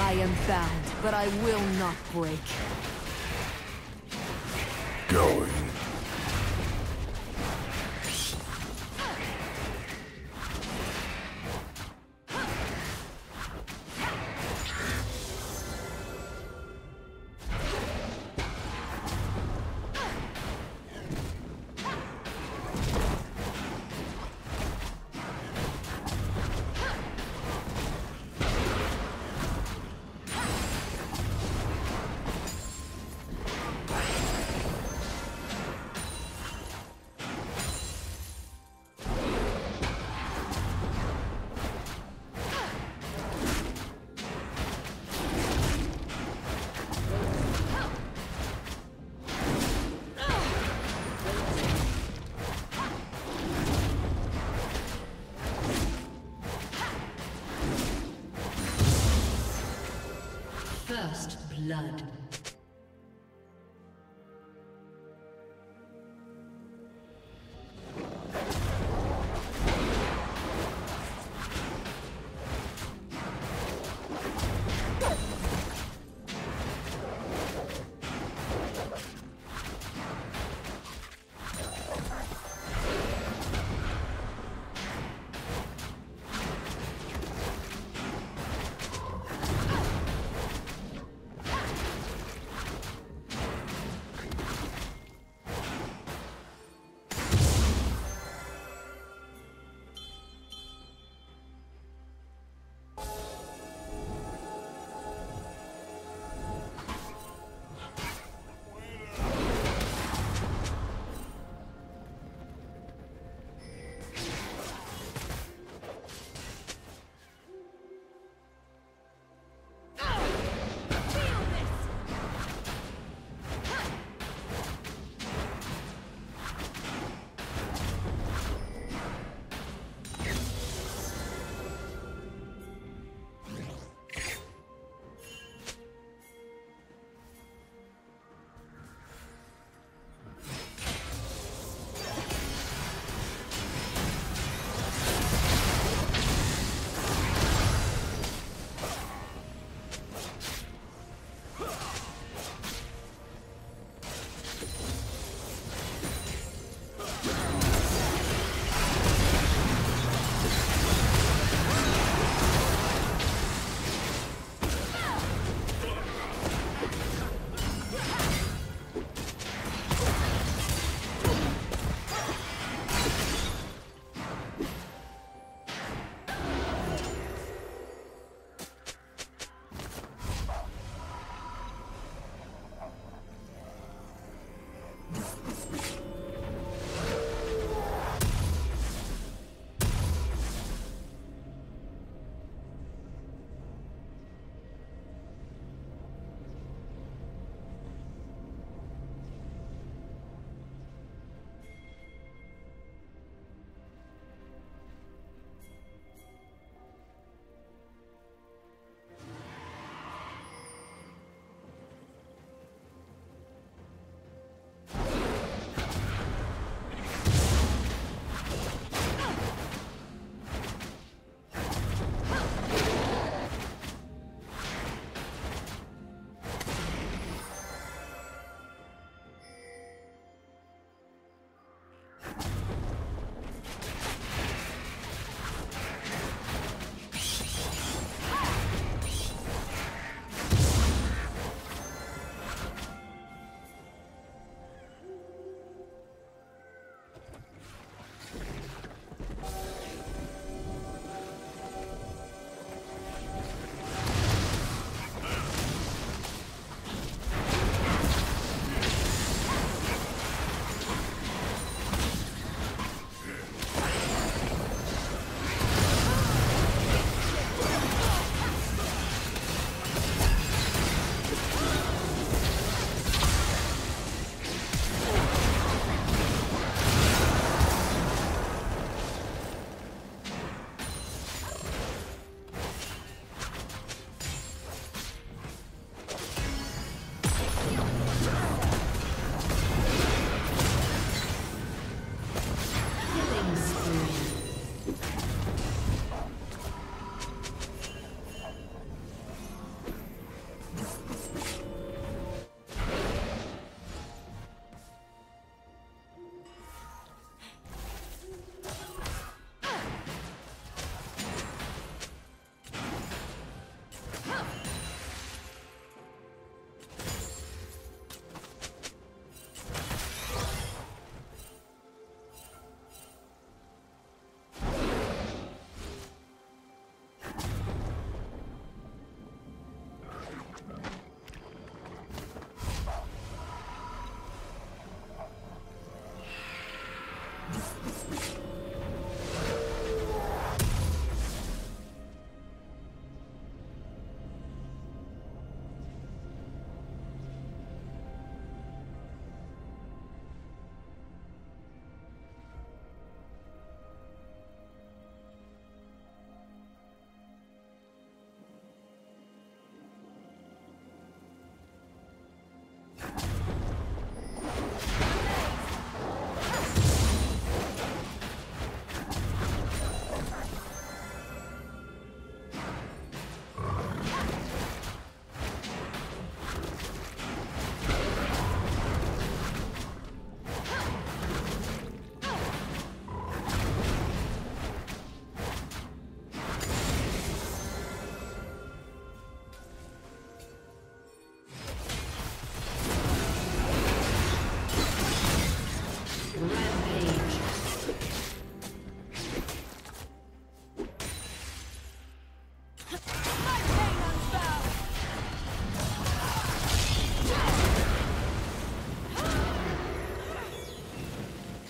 I am bound, but I will not break. Going. Blood.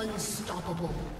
Unstoppable.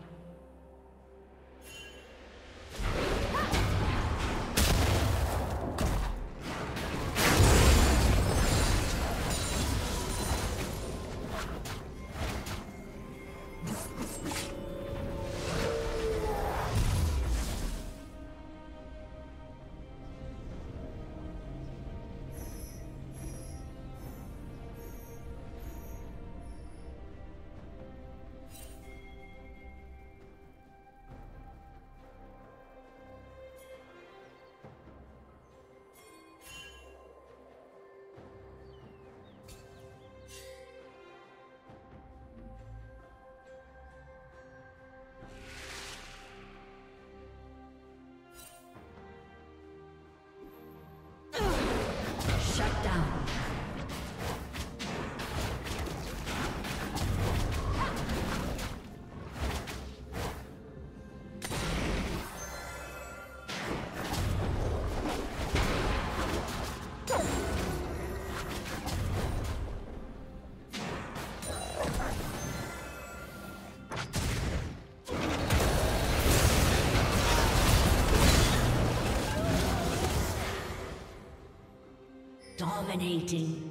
Dominating.